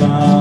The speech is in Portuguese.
Hare